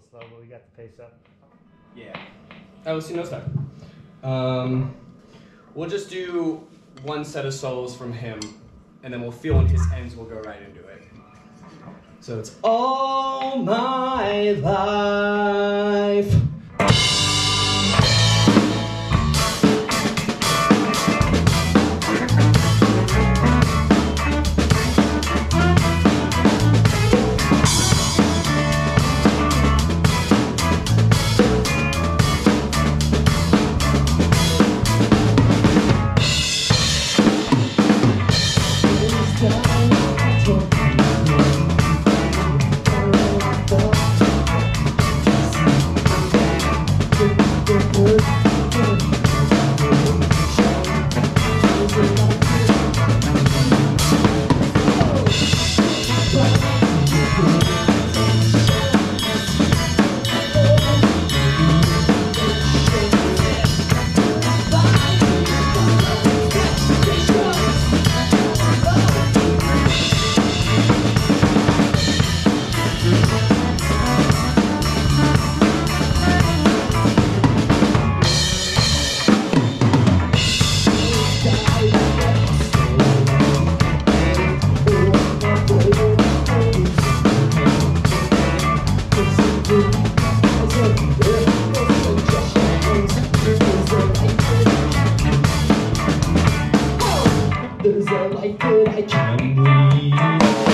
little slow, but we got the pace up. Yeah. Oh, let's see no time. Um, we'll just do one set of solos from him, and then we'll feel when his ends. We'll go right into it. So it's all my life. từ giờ anh thơ đã chẳng đi.